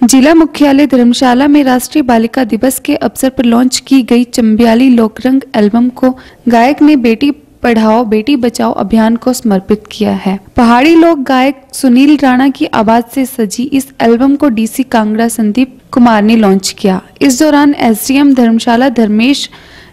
जिला मुख्यालय धर्मशाला में राष्ट्रीय बालिका दिवस के अवसर पर लॉन्च की गई चंबियाली लोकरंग एल्बम को गायक ने बेटी पढ़ाओ, बेटी बचाओ अभियान को समर्पित किया है। पहाड़ी लोक गायक सुनील राणा की आवाज़ से सजी इस एल्बम को डीसी कांगड़ा संदीप कुमार ने लॉन्च किया। इस दौरान एसडीएम धर्मशाला धर्मेश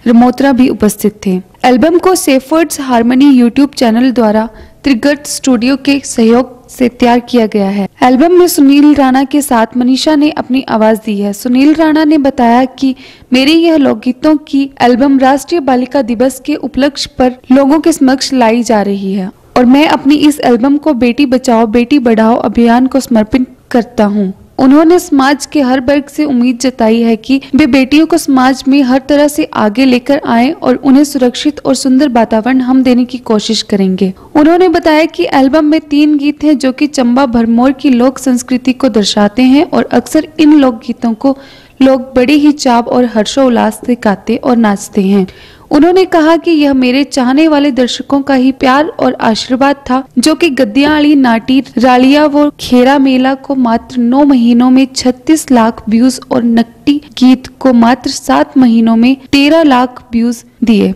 रमोत्रा भी उपस्थित थे। एल्बम को सेफर्ड्स हारमोनी यूट्यूब चैनल द्वारा त्रिगत स्टूडियो के सहयोग से तैयार किया गया है। एल्बम में सुनील राणा के साथ मनीषा ने अपनी आवाज़ दी है। सुनील राणा ने बताया कि मेरे यह लोकगीतों की एल्बम राष्ट्रीय बालिका दिवस के उपलक्ष्य पर लोगों के समक्ष लाई जा रही है और मैं अपनी इस एल्बम को बेटी बचाओ, बेटी बढ़ाओ अभियान को समर्पित करता हूँ। उन्होंने समाज के हर वर्ग से उम्मीद जताई है कि वे बेटियों को समाज में हर तरह से आगे लेकर आएँ और उन्हें सुरक्षित और सुंदर वातावरण हम देने की कोशिश करेंगे। उन्होंने बताया कि एल्बम में तीन गीत हैं जो कि चंबा भरमौर की लोक संस्कृति को दर्शाते हैं और अक्सर इन लोक गीतों को लोग बड़ी ही चाव और हर्षोल्लास से गाते और नाचते हैं। उन्होंने कहा कि यह मेरे चाहने वाले दर्शकों का ही प्यार और आशीर्वाद था, जो कि गद्दियाली नाटी रालिया व खेरा मेला को मात्र नौ महीनों में 36 लाख व्यूज़ और नकटी गीत को मात्र सात महीनों में 13 लाख व्यूज़ दिए।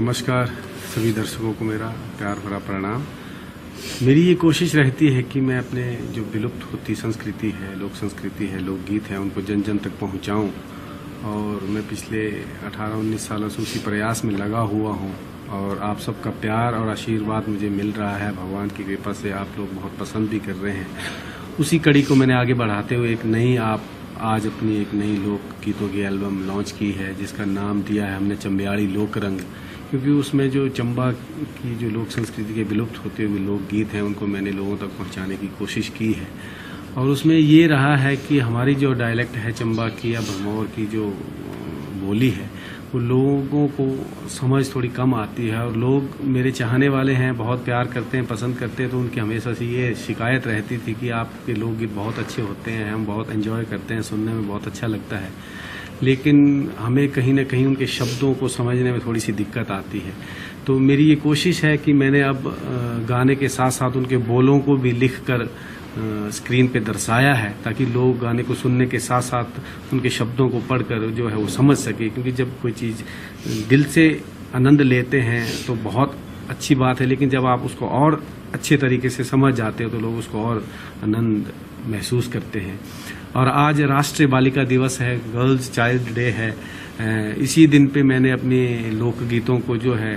नमस्कार सभी दर्शकों को मेरा प्यार भरा प्रणाम। मेरी ये कोशिश रहती है कि मैं अपने जो विलुप्त होती संस्कृति है, लोक संस्कृति है, लोकगीत है, उनको जन जन तक पहुंचाऊं। और मैं पिछले 18-19 सालों से उसी प्रयास में लगा हुआ हूँ। और आप सबका प्यार और आशीर्वाद मुझे मिल रहा है। भगवान की कृपा से आप लोग बहुत पसंद भी कर रहे हैं। उसी कड़ी को मैंने आगे बढ़ाते हुए एक नई आप, आज अपनी एक नई लोक गीतों की एल्बम लॉन्च की है, जिसका नाम दिया है हमने चंबियाड़ी लोक रंग क्योंकि उसमें जो चंबा की जो लोक संस्कृति के विलुप्त होते हुए लोकगीत हैं, उनको मैंने लोगों तक पहुँचाने की कोशिश की है। और उसमें ये रहा है कि हमारी जो डायलेक्ट है चंबा की या भरमौर की जो बोली है, वो लोगों को समझ थोड़ी कम आती है और लोग मेरे चाहने वाले हैं, बहुत प्यार करते हैं, पसंद करते हैं तो उनकी हमेशा से ये शिकायत रहती थी कि आपके लोकगीत बहुत अच्छे होते हैं, हम बहुत एंजॉय करते हैं, सुनने में बहुत अच्छा लगता है। लेकिन हमें कहीं ना कहीं उनके शब्दों को समझने में थोड़ी सी दिक्कत आती है। तो मेरी ये कोशिश है कि मैंने अब गाने के साथ साथ उनके बोलों को भी लिख कर स्क्रीन पे दर्शाया है ताकि लोग गाने को सुनने के साथ साथ उनके शब्दों को पढ़कर जो है वो समझ सके। क्योंकि जब कोई चीज़ दिल से आनंद लेते हैं तो बहुत अच्छी बात है, लेकिन जब आप उसको और अच्छे तरीके से समझ जाते हो तो लोग उसको और आनंद महसूस करते हैं। और आज राष्ट्रीय बालिका दिवस है, गर्ल्स चाइल्ड डे है। इसी दिन पे मैंने अपने लोकगीतों को जो है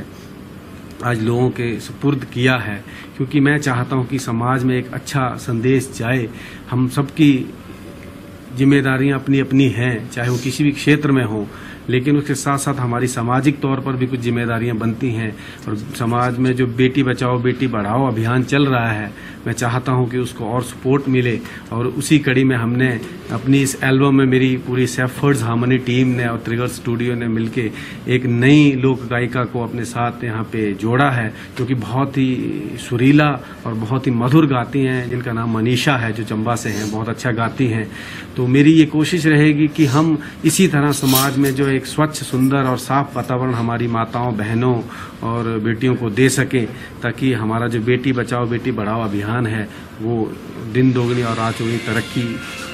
आज लोगों के सुपुर्द किया है, क्योंकि मैं चाहता हूँ कि समाज में एक अच्छा संदेश जाए। हम सबकी जिम्मेदारियाँ अपनी अपनी हैं, चाहे वो किसी भी क्षेत्र में हो, लेकिन उसके साथ साथ हमारी सामाजिक तौर पर भी कुछ जिम्मेदारियाँ बनती हैं। और समाज में जो बेटी बचाओ, बेटी बढ़ाओ अभियान चल रहा है, मैं चाहता हूँ कि उसको और सपोर्ट मिले। और उसी कड़ी में हमने अपनी इस एल्बम में मेरी पूरी सेफर्ड्स हार्मनी टीम ने और त्रिगर स्टूडियो ने मिलके एक नई लोक गायिका को अपने साथ यहाँ पे जोड़ा है, जो कि बहुत ही सुरीला और बहुत ही मधुर गाती हैं, जिनका नाम मनीषा है, जो चंबा से हैं, बहुत अच्छा गाती हैं। तो मेरी ये कोशिश रहेगी कि हम इसी तरह समाज में जो एक स्वच्छ, सुंदर और साफ़ वातावरण हमारी माताओं, बहनों और बेटियों को दे सकें, ताकि हमारा जो बेटी बचाओ, बेटी बढ़ाओ अभियान है, वो दिन दोगुनी और रात चौगुनी तरक्की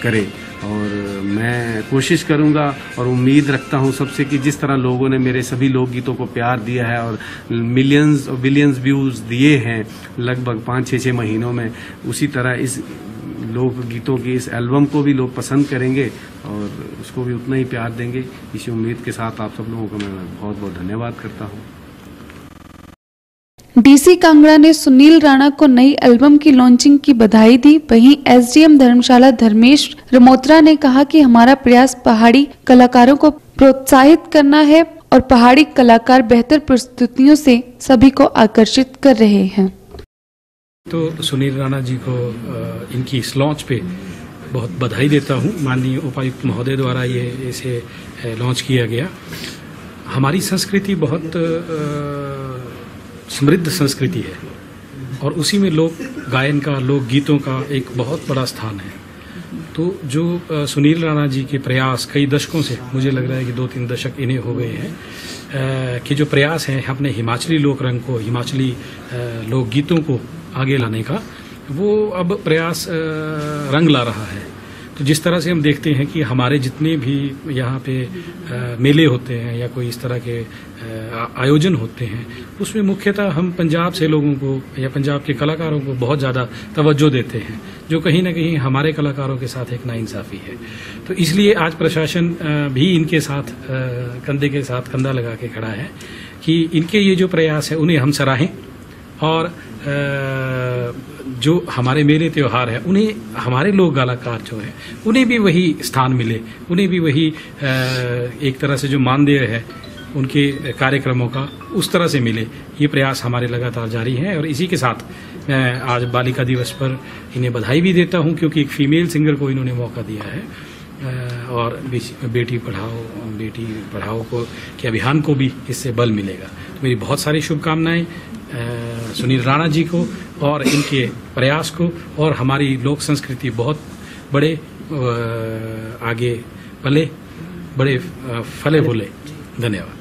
करे। और मैं कोशिश करूँगा और उम्मीद रखता हूँ सबसे कि जिस तरह लोगों ने मेरे सभी लोकगीतों को प्यार दिया है और मिलियंस और बिलियंस व्यूज़ दिए हैं लगभग पाँच छः छः महीनों में, उसी तरह इस लोकगीतों की इस एल्बम को भी लोग पसंद करेंगे और उसको भी उतना ही प्यार देंगे। इसी उम्मीद के साथ आप सब लोगों का मैं बहुत बहुत धन्यवाद करता हूँ। डीसी कांगड़ा ने सुनील राणा को नई एल्बम की लॉन्चिंग की बधाई दी। वहीं एसडीएम धर्मशाला धर्मेश रमोत्रा ने कहा कि हमारा प्रयास पहाड़ी कलाकारों को प्रोत्साहित करना है और पहाड़ी कलाकार बेहतर प्रस्तुतियों से सभी को आकर्षित कर रहे हैं। तो सुनील राणा जी को इनकी इस लॉन्च पे बहुत बधाई देता हूँ। माननीय उपायुक्त महोदय द्वारा ये, इसे लॉन्च किया गया। हमारी संस्कृति बहुत समृद्ध संस्कृति है और उसी में लोक गायन का, लोक गीतों का एक बहुत बड़ा स्थान है। तो जो सुनील राणा जी के प्रयास कई दशकों से, मुझे लग रहा है कि दो तीन दशक इन्हें हो गए हैं कि जो प्रयास हैं, अपने हिमाचली लोक रंग को, हिमाचली लोकगीतों को आगे लाने का, वो अब प्रयास रंग ला रहा है। तो जिस तरह से हम देखते हैं कि हमारे जितने भी यहाँ पे मेले होते हैं या कोई इस तरह के आयोजन होते हैं, उसमें मुख्यतः हम पंजाब से लोगों को या पंजाब के कलाकारों को बहुत ज़्यादा तवज्जो देते हैं, जो कहीं ना कहीं हमारे कलाकारों के साथ एक नाइंसाफ़ी है। तो इसलिए आज प्रशासन भी इनके साथ कंधे के साथ कंधा लगा के खड़ा है कि इनके ये जो प्रयास है, उन्हें हम सराहें। और जो हमारे मेले त्यौहार है, उन्हें, हमारे लोग कलाकार जो हैं, उन्हें भी वही स्थान मिले, उन्हें भी वही एक तरह से जो मानदेय है, उनके कार्यक्रमों का, उस तरह से मिले। ये प्रयास हमारे लगातार जारी हैं और इसी के साथ, मैं आज बालिका दिवस पर इन्हें बधाई भी देता हूँ, क्योंकि एक फीमेल सिंगर को इन्होंने मौका दिया है। और बेटी पढ़ाओ बेटी पढ़ाओ को, के अभियान को भी इससे बल मिलेगा। तो मेरी बहुत सारी शुभकामनाएँ सुनील राणा जी को और इनके प्रयास को और हमारी लोक संस्कृति बहुत बड़े आगे पले, बड़े फले फूले। धन्यवाद।